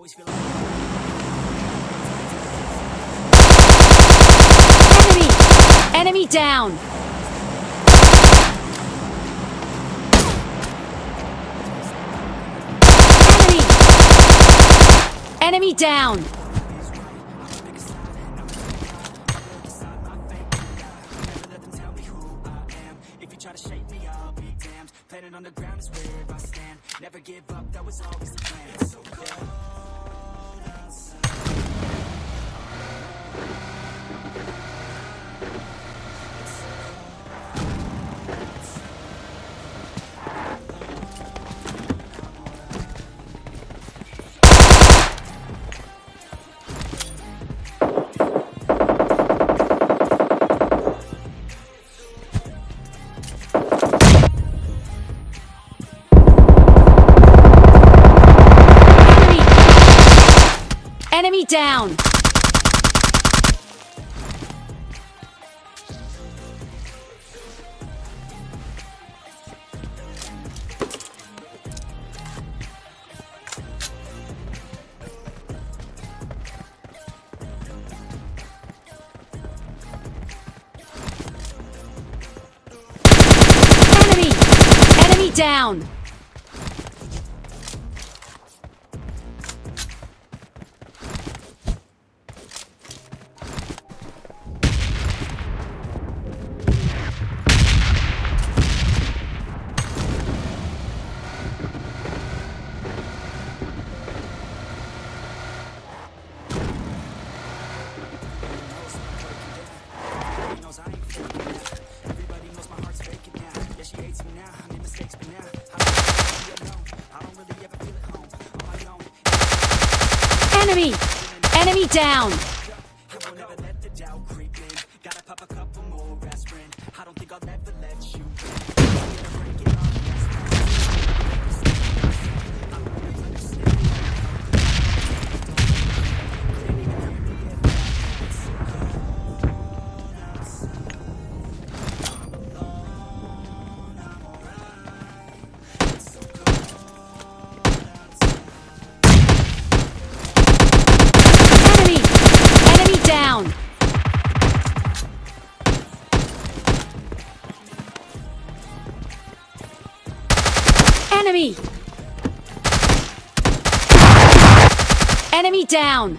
always feel like... Enemy! Enemy down! Enemy! Enemy down! Planning on the ground is where I stand. Never give up, that was always the plan. So cold. down! Down! Enemy! Enemy down! I don't think I'll ever Enemy! Enemy down!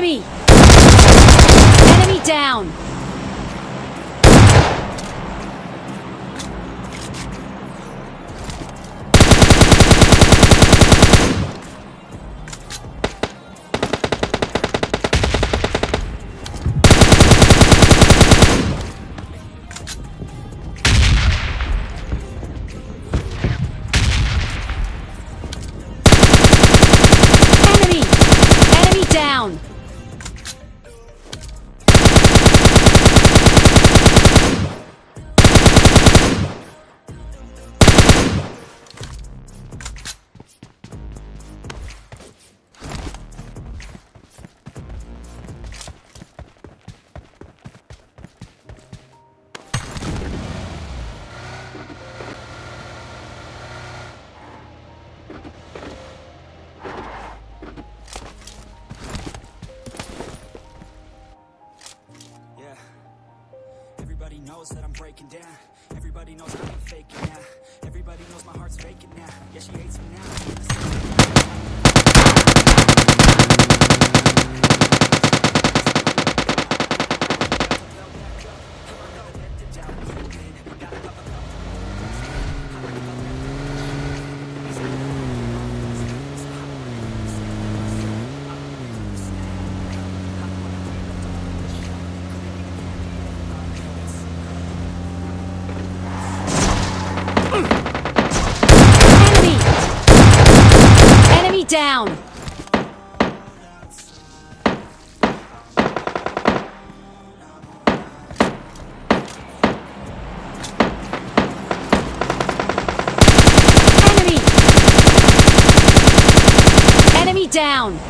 Enemy! Enemy down! Everybody knows that I'm breaking down. Everybody knows I'm faking now. Everybody knows my heart's faking now. Yeah, she hates me now. down! Down!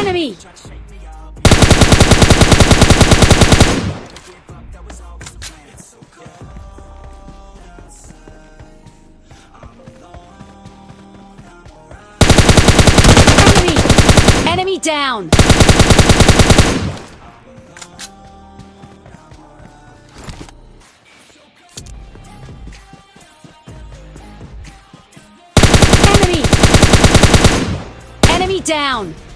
enemy! Enemy! Enemy down! down!